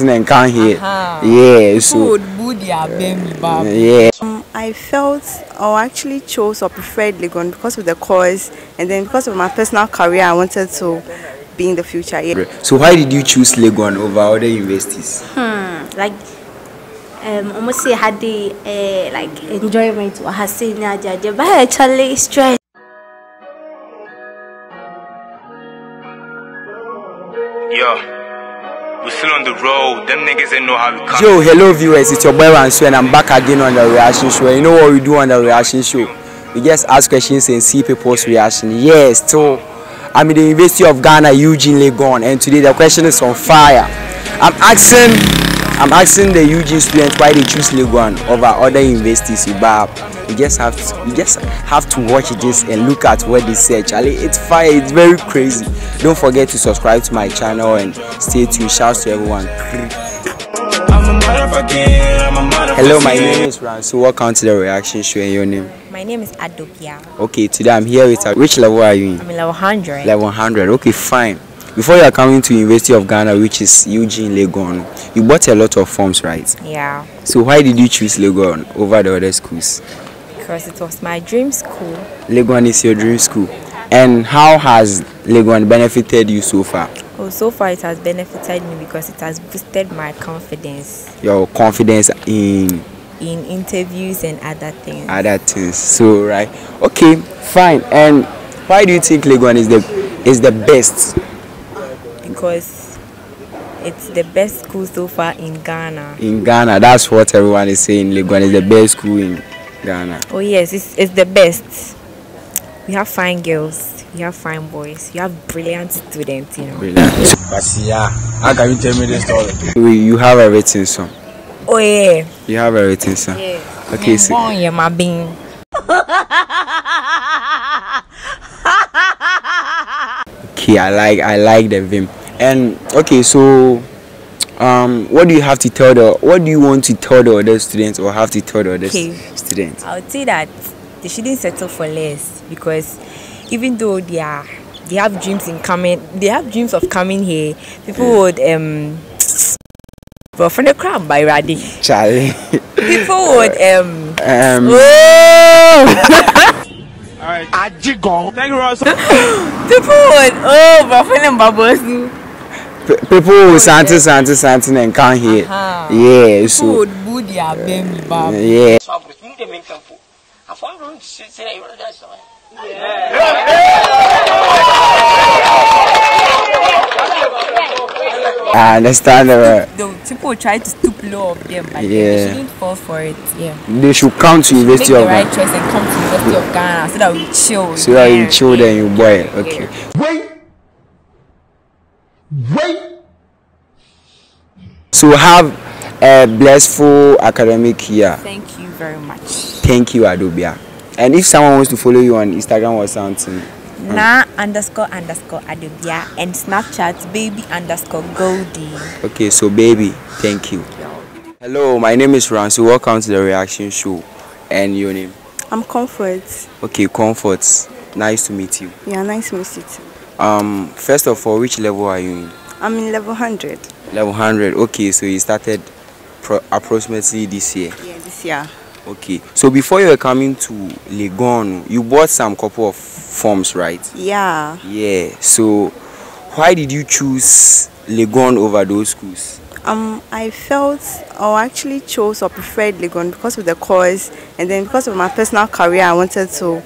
and come here. Uh-huh. Yeah, so Food, booty, baby, yeah. Um, I felt or actually chose or preferred Legon because of the course and then because of my personal career I wanted to be in the future. Yeah. So why did you choose Legon over other universities? like um almost say had the uh, like enjoyment or has seen but actually stress Yo, we still on the road. Them niggas ain't know how we come. Yo, hello viewers, it's your boy Ransu and I'm back again on the reaction show. You know what we do on the reaction show? We just ask questions and see people's reaction. Yes, so I'm in the University of Ghana, Eugene Legon, and today the question is on fire. I'm asking I'm asking the Eugene students why they choose Legon over other universities Bab. You just have to, you just have to watch this and look at what they say. Charlie, it's fire, it's very crazy. Don't forget to subscribe to my channel and stay tuned. Shouts to everyone. Hello, my name is Ran. So welcome to the reaction show and your name. My name is Adopia. Okay, today I'm here with a, which level are you in? I'm in level 100. Level 100. Okay, fine. Before you are coming to University of Ghana, which is UG Legon, you bought a lot of forms, right? Yeah, So why did you choose Legon over the other schools? because it was my dream school. Legon is your dream school. And how has Legon benefited you so far? Oh, so far it has benefited me because it has boosted my confidence Your confidence in in interviews and other things. other things. So right. Okay, fine. And why do you think Legon is the is the best? Because it's the best school so far in Ghana. in Ghana. That's what everyone is saying. Legon is the best school in Ghana. Oh yes, it's, it's the best. We have fine girls, we have fine boys, you have brilliant students, you know. Brilliant. But yeah, how can you tell me this story? You, you have everything, so Oh yeah. you have everything, so Yeah. okay. So Bon, yeah, my being. okay, I like I like the vim. And okay, so um, what do you have to tell the what do you want to tell the other students or have to tell the other Okay. students? I would say that they shouldn't settle for less because even though they are they have dreams in coming they have dreams of coming here, people would um but from the crowd by Raddy. Charlie. People would um um, oh Ajigon. Thank you, Ross. people would oh but from them babosu. P- people will something something something and come here. Uh-huh. Yeah, People so would boo their baby bab. yeah. I understand. Uh, Though people would try to stoop low of them, but Yeah. they shouldn't fall for it. Yeah. they should come to Make University the of right Ghana choice and come to University of Ghana so that we chill. so that you yeah. chill then you boy. Okay. Wait. Wait. So have a blissful academic year. Thank you very much. Thank you, Adobia. And if someone wants to follow you on Instagram or something, Na underscore underscore Adobia and Snapchat baby underscore Goldie. okay, so baby, thank you. Hello, my name is Ransoh. Welcome to the reaction show. And your name? I'm Comfort. Okay, Comforts. Nice to meet you. Yeah, nice to meet you too. Um, first of all, which level are you in? I'm in level 100. Level 100. Okay, so you started pro- approximately this year. Yeah, this year. Okay, so before you were coming to Legon, you bought some couple of forms, right? Yeah. Yeah. So, why did you choose Legon over those schools? Um, I felt or actually chose or preferred Legon because of the course and then because of my personal career I wanted to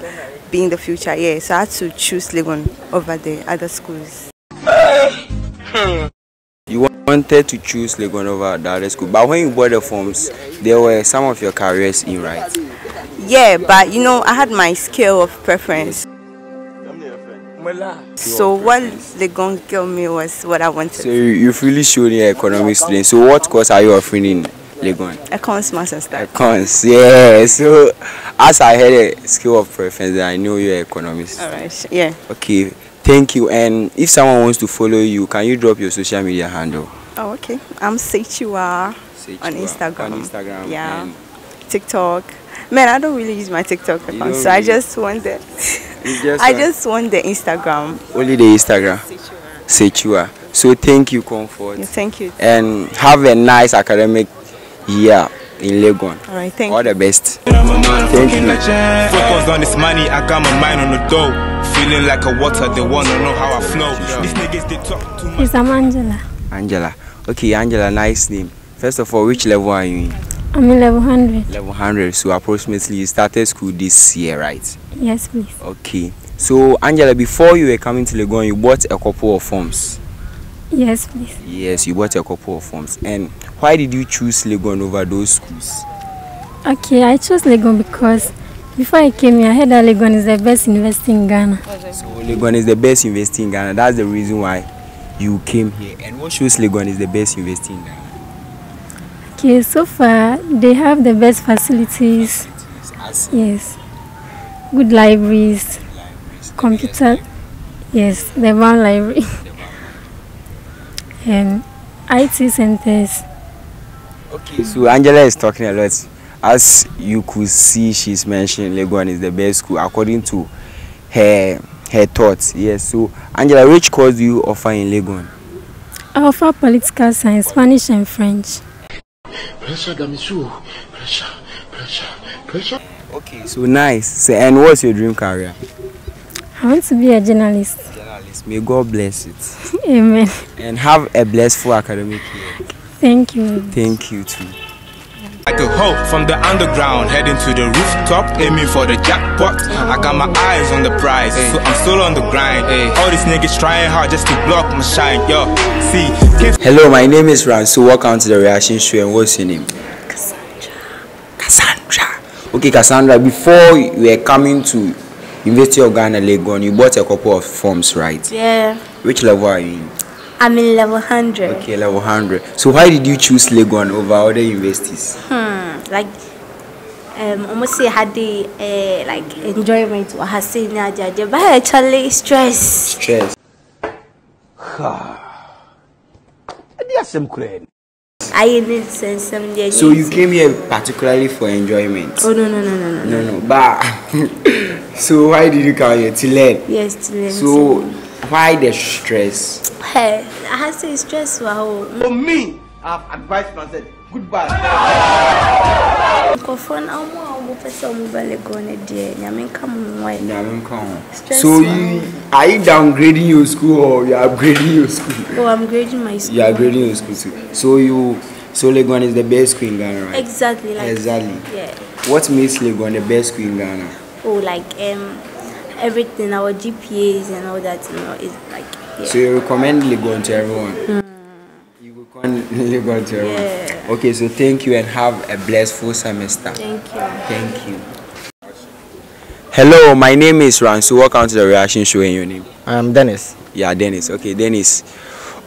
be in the future. Yeah, so I had to choose Legon over the other schools. You wanted to choose Legon over the other school, but when you bought the forms, there were some of your careers in, right? Yeah, but you know, I had my scale of preference. So what Legon gave me was what I wanted. So you, you've really shown your economic student. So what course are you offering in Legon? Accounts, stuff. Econs. Yeah. So as I had a scale of preference, then I know you're an economist. Alright, yeah. Okay. Thank you. And if someone wants to follow you, can you drop your social media handle? Oh, okay. I'm Seichua on Instagram. On Instagram. Yeah. TikTok. Man, I don't really use my TikTok account, so I just want the just I just want the Instagram. only the Instagram. Sechua. So thank you, Comfort. Yeah, thank you. And have a nice academic year in Legon. All right, thank All you. the best. Thank you. Focus on this money, I got my mind on the dough. Feeling like a water, they wanna know how I flow. These niggas, they talk too much. Yes, I'm Angela. Angela. Okay, Angela, nice name. First of all, which level are you in? I'm in level 100. Level 100. So approximately you started school this year, right? Yes, please. Okay. So Angela, before you were coming to Legon, you bought a couple of forms. Yes, please. Yes, you bought a couple of forms. And why did you choose Legon over those schools? Okay, I chose Legon because before I came here, I heard that Legon is the best university in Ghana. So Legon is the best university in Ghana. That's the reason why you came here. And what shows Legon is the best university in Ghana? Okay, so far they have the best facilities. As Yes. Good libraries, computer. Yes, the one library. And IT centers. Okay, so Angela is talking a lot. As you could see, she's mentioning Legon is the best school according to her her thoughts. Yes. So Angela, which course do you offer in Legon? I offer political science, Spanish and French. Pressure, Damisu. Pressure, pressure, pressure. Okay, so nice. So, and what's your dream career? I want to be a journalist. Journalist. May God bless it. Amen. And have a blessful academic year. Thank you. Thank you too. Like a hope from the underground, heading to the rooftop, aiming for the jackpot. I got my eyes on the prize, so I'm still on the grind. All these niggas trying hard just to block my shine. Yo, see, can't Hello, my name is Ransoh. Welcome to the reaction show. And what's your name? Cassandra. Cassandra. Okay, Cassandra. Before we are coming to University of Ghana, Legon, you bought a couple of forms, right? Yeah. Which level are you in? I'm in level 100. Okay, level 100. So why did you choose Legon over other universities? Hmm. Like, um, almost say had the uh, like enjoyment or has seen Nadia, but actually stress. Stress. Ha some credit. I need sense some day. So you came here particularly for enjoyment? Oh no no no no no. No, no. But so why did you come here to learn? Yes, to learn. So why the stress? hey, I have to stress wow. For me, I've advised myself. Goodbye. Nkɔfoɔ no ɔmo a ɔmo pɛ sɛ ɔmo ba Legon no deɛ nyame nka mo nwa yi. Nyame nka ho. Stress So you are you downgrading your school or you are upgrading your school? Oh, I'm grading my school. You are upgrading your school too. So you so Legon is the best school in Ghana, right? Exactly like Exactly. Yeah. What makes Legon the best school in Ghana? Oh, like um, everything our GPAs and all that. You know, is like yeah. So you recommend Legon to everyone? You recommend Legon to everyone? Yeah. Okay, so thank you and have a blessful semester. Thank you. Thank you. Hello, my name is Ransoh. Welcome to the reaction show. And your name? I'm Dennis, Yeah, Dennis. Okay, Dennis.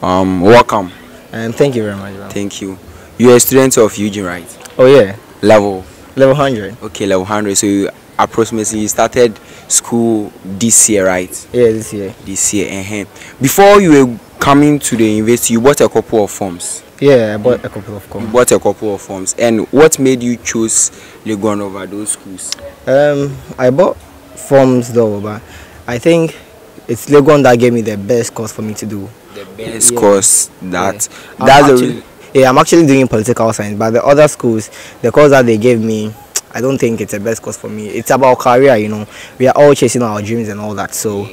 Um, welcome. and thank you very much. bro. Thank you. You're a student of UG, right? Oh yeah, Level. level hundred. Okay, level 100. So you approximately you started school this year, right? Yeah, this year. This year. uh Before you were coming to the university, you bought a couple of forms. Yeah, I bought a couple of forms You bought a couple of forms. And what made you choose Legon over those schools? Um, I bought forms though, but I think it's Legon that gave me the best course for me to do. The best Yeah. course that I'm that's actually, yeah, I'm actually doing political science, but the other schools, the course that they gave me, I don't think it's the best course for me. It's about career, you know. We are all chasing our dreams and all that, so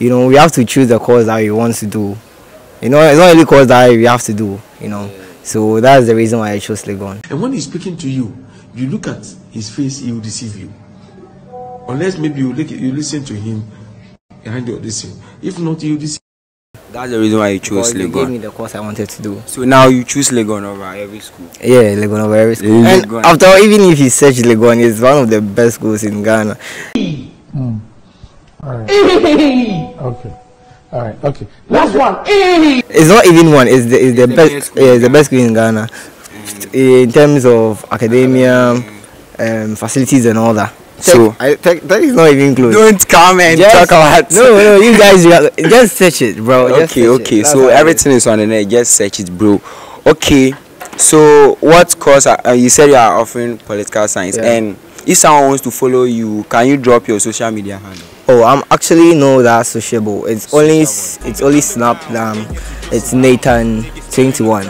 you know we have to choose the course that we want to do. You know, it's not only course that we have to do, you know. So that's the reason why I chose Legon. And when he's speaking to you, you look at his face, he will deceive you. Unless maybe you, look, you listen to him behind your listen. If not, you deceive. That's the reason why you chose Because they gave me the course I wanted to do. So now you choose Legon over every school. Yeah, Legon over every school. And Legon. after all, even if you search Legon, it's one of the best schools in Ghana. Okay. All right. Okay. Last one. It's not even one. It's the, it's the, the best. best yeah, in it's the best school in Ghana, in terms of academia, um, facilities and all that. So- I, tech, that is not even close. Don't come and Just- talk about No, no, you guys, you just search it, bro. Okay, it. okay. So it is. everything is on the net. Just search it, bro. Okay. So what course are, uh, you said you are offering political science Yeah. and if someone wants to follow you, can you drop your social media handle? Oh, I'm actually no that sociable. It's only it's only Snap. Um, it's Nathan twenty one.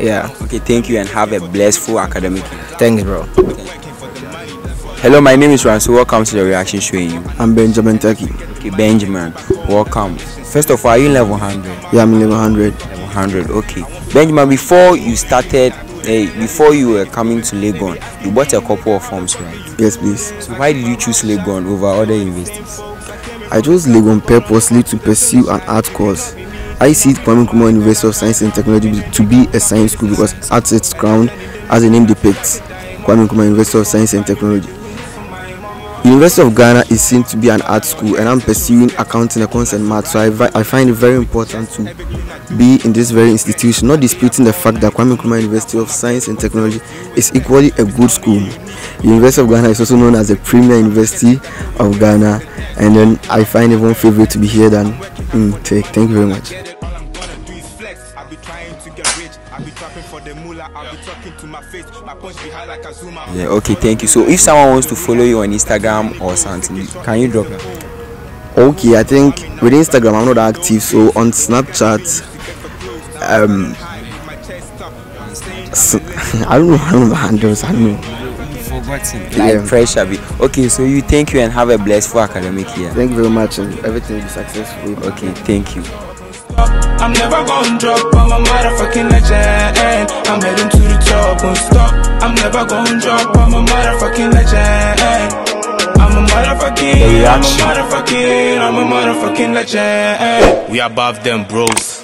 Yeah. Okay, thank you and have a blissful academic year. Thanks, bro. Hello, my name is Ransoh. Welcome to the reaction show. I'm Benjamin Taki. Okay, Benjamin. Welcome. First of all, are you in level 100? Yeah, I'm in level 100. Level 100. Okay. Benjamin, before you started, eh, before you were coming to Legon, you bought a couple of forms, right? Yes, please. So why did you choose Legon over other universities? I chose Legon purposely to pursue an art course. I see Kwame Nkrumah University of Science and Technology to be a science school because at its crown, as the name depicts, Kwame Nkrumah University of Science and Technology. University of Ghana is seen to be an art school and I'm pursuing accounting, accounts and math so I, I find it very important to be in this very institution not disputing the fact that Kwame Nkrumah University of Science and Technology is equally a good school. University of Ghana is also known as the premier university of Ghana and then I find it one favorite to be here than in Tech. Thank you very much. Yeah, okay, thank you. So if someone wants to follow you on Instagram or something, can you drop it? Okay, I think with Instagram I'm not active, so on Snapchat, um, s- I don't know, I don't know handles, I don't know. Forgotten. Yeah. Like pressure be. Okay, so you thank you and have a blissful academic year. Thank you very much, and everything will be successful. Okay, thank you. I'm never gonna drop. I'm a motherfucking legend. I'm heading to the. Won't stop. I'm never gonna drop. I'm a motherfucking legend. I'm a motherfucking. I'm a motherfucking. I'm a motherfucking legend. We above them, bros.